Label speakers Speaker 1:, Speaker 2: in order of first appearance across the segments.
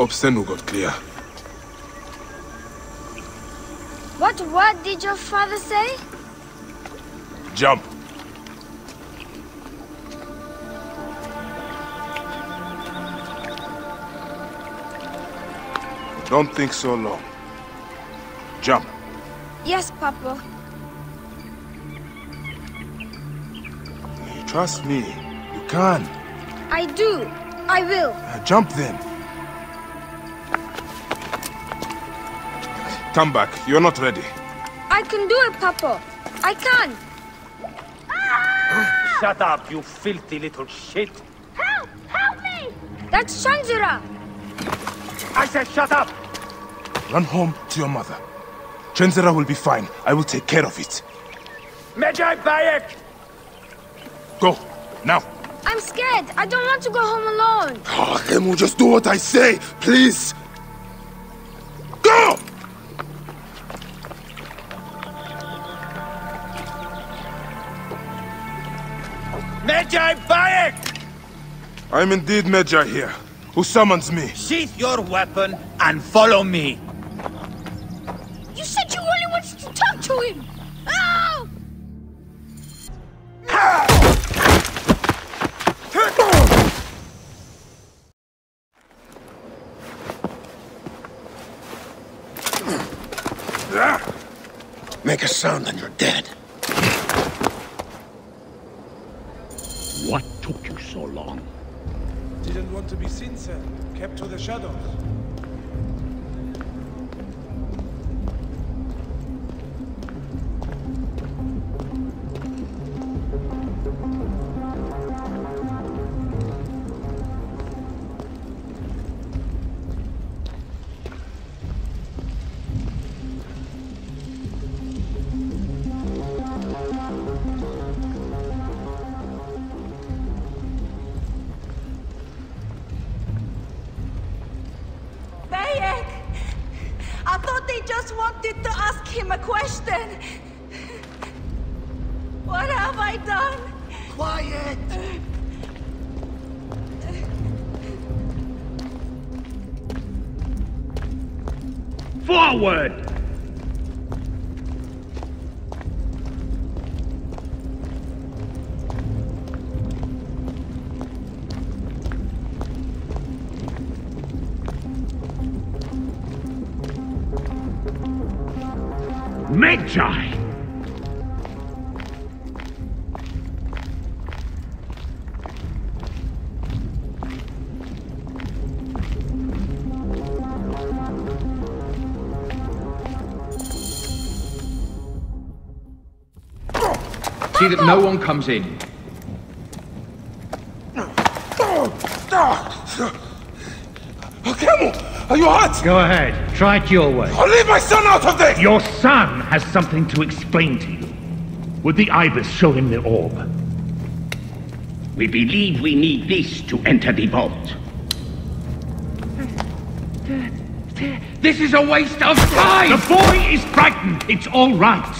Speaker 1: Obsenu got clear.
Speaker 2: What word did your father say?
Speaker 1: Jump. Don't think so long. Jump.
Speaker 2: Yes, Papa.
Speaker 1: Trust me. You can.
Speaker 2: I do. I will.
Speaker 1: Uh, jump then. Come back. You're not ready.
Speaker 2: I can do it, Papa. I can. Ah!
Speaker 3: Shut up, you filthy little shit!
Speaker 2: Help! Help me! That's Shanjira!
Speaker 3: I said shut up!
Speaker 1: Run home to your mother. Chenzera will be fine. I will take care of it.
Speaker 3: Medjay Bayek!
Speaker 1: Go, now.
Speaker 2: I'm scared. I don't want to go home alone.
Speaker 1: Oh, Khemu, just do what I say, please. Go!
Speaker 3: Medjay Bayek!
Speaker 1: I'm indeed Medjay here. Who summons me?
Speaker 3: Sheath your weapon and follow me.
Speaker 2: You said you only wanted to talk to him.
Speaker 4: Make a sound and you're dead.
Speaker 5: What took you so long?
Speaker 6: Didn't want to be seen, sir. Kept to the shadows.
Speaker 7: Just wanted to ask him a question. What have I done?
Speaker 4: Quiet!
Speaker 5: Forward! Medjay!
Speaker 8: See that no one comes in.
Speaker 1: Camel, are you hurt?
Speaker 5: Go ahead. Try it your way.
Speaker 1: I'll leave my son out of this!
Speaker 5: Your son has something to explain to you. Would the Ibis show him the orb?
Speaker 9: We believe we need this to enter the vault.
Speaker 5: This is a waste of time! The boy is frightened. It's all right.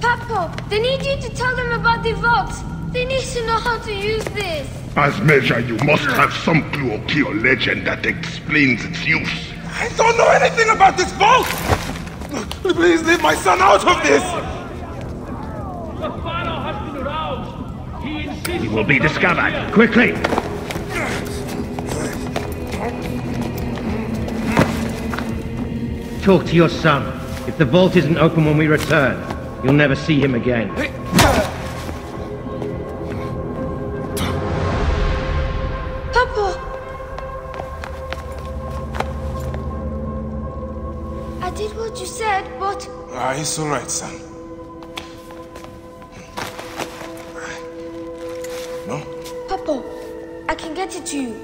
Speaker 2: Papa, they need you to tell them about the vault. They need to know how to use this.
Speaker 4: As measure, you must have some clue or key or legend that explains its use.
Speaker 1: I don't know anything about this vault! Please leave my son out of this!
Speaker 5: The pharaoh has been aroused. He insists. He will be discovered. Quickly!
Speaker 10: Talk to your son. If the vault isn't open when we return, you'll never see him again.
Speaker 2: Uh,
Speaker 1: Ah, it's all right, son. No?
Speaker 2: Papa, I can get it to you.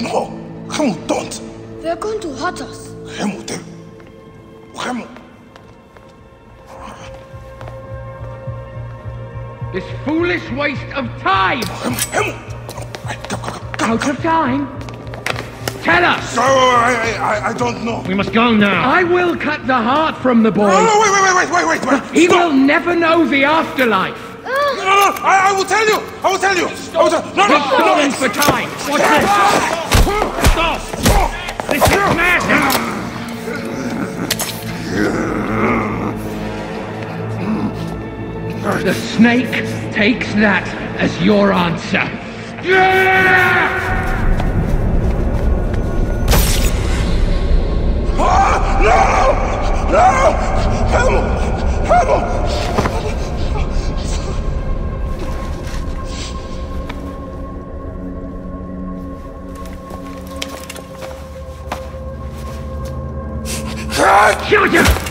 Speaker 1: No! Khemu, don't!
Speaker 2: They're going to hurt us.
Speaker 1: Khemu, they... Khemu!
Speaker 5: This foolish waste of time!
Speaker 1: Khemu, Khemu!
Speaker 5: Out of time? Tell us!
Speaker 1: No, I, I, I don't know.
Speaker 10: We must go now.
Speaker 5: I will cut the heart from the boy.
Speaker 1: No, no, wait, wait, wait, wait, wait, wait, wait!
Speaker 5: He
Speaker 1: Stop.
Speaker 5: will never know the afterlife.
Speaker 1: No, no, no, I, I will tell you. I will tell you. I will tell. No, no, no.
Speaker 5: Stalling for time. What's this? Stop! This is madness!
Speaker 8: The snake takes that as your answer.
Speaker 1: Ah, no! Help! Help!
Speaker 9: Shoot him!